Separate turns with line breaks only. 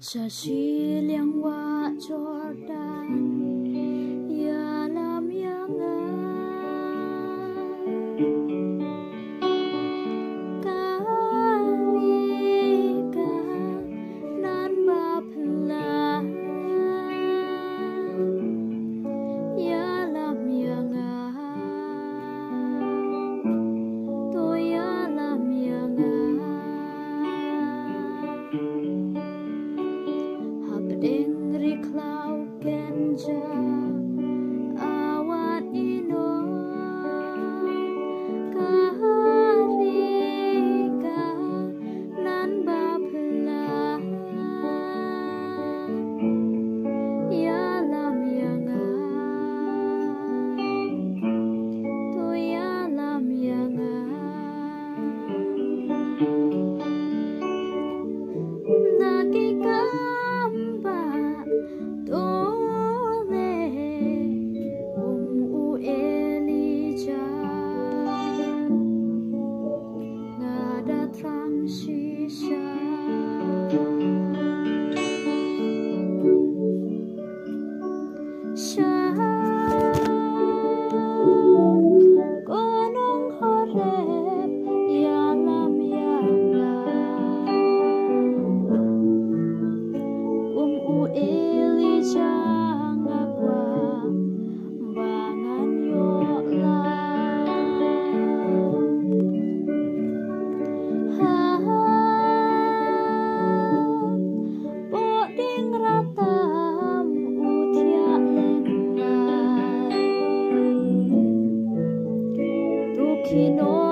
사실이란 가? 졸. 方许下。昨日